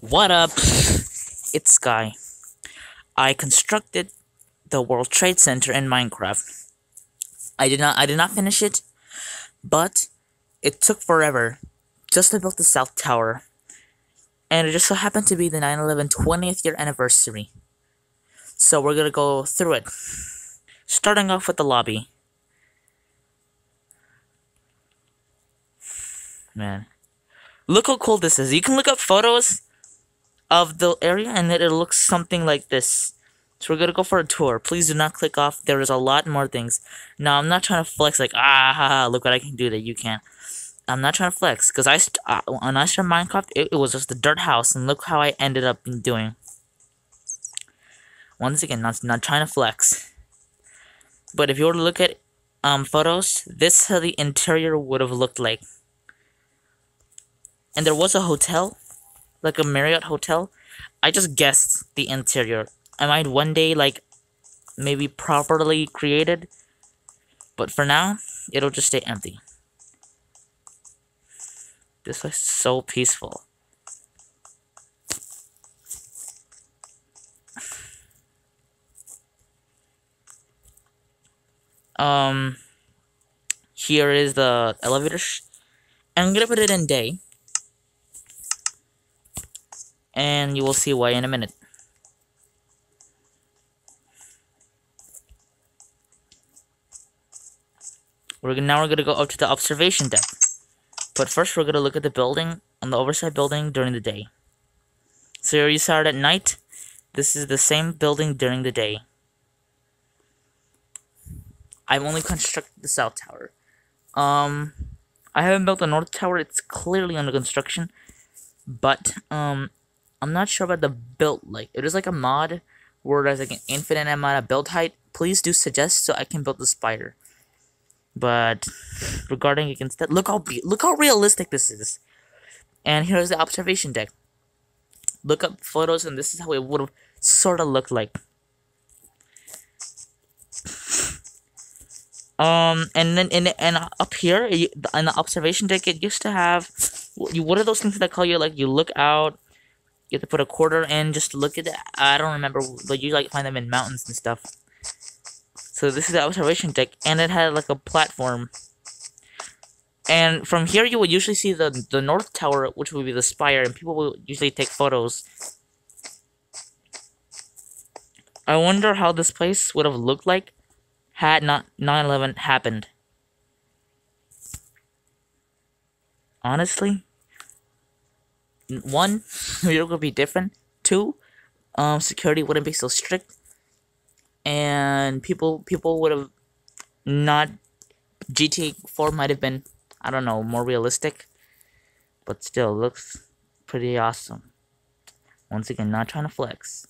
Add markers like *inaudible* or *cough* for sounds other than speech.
What up? It's Sky. I constructed the World Trade Center in Minecraft. I did not I did not finish it, but it took forever just to build the South Tower. And it just so happened to be the 9/11 20th year anniversary. So we're going to go through it. Starting off with the lobby. Man. Look how cool this is. You can look up photos of the area and it looks something like this. So we're gonna go for a tour. Please do not click off. There is a lot more things. Now I'm not trying to flex like ah look what I can do that you can't. I'm not trying to flex because I uh, when I started Minecraft it, it was just a dirt house and look how I ended up doing. Once again, not not trying to flex. But if you were to look at um photos, this how the interior would have looked like. And there was a hotel like a Marriott hotel. I just guessed the interior. I might one day like maybe properly created, but for now, it'll just stay empty. This looks so peaceful. Um, here is the elevator. I'm gonna put it in day and you will see why in a minute. We're now we're gonna go up to the observation deck. But first we're gonna look at the building on the oversight building during the day. So here you saw it at night. This is the same building during the day. I've only constructed the south tower. Um I haven't built the north tower, it's clearly under construction. But um I'm not sure about the build. Like, it is like a mod where there's like an infinite amount of build height. Please do suggest so I can build the spider. But regarding against that, look how look how realistic this is. And here's the observation deck. Look up photos, and this is how it would have sort of looked like. Um, and then in and up here in the observation deck, it used to have you. What are those things that call you like? You look out you have to put a quarter in just look at it. I don't remember, but you like find them in mountains and stuff. So this is the observation deck, and it had like a platform. And from here, you would usually see the the north tower, which would be the spire, and people will usually take photos. I wonder how this place would have looked like had not 9/11 happened. Honestly, one, *laughs* video would be different. Two, um, security wouldn't be so strict, and people people would have not. GTA Four might have been, I don't know, more realistic, but still looks pretty awesome. Once again, not trying to flex.